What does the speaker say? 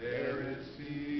There is peace.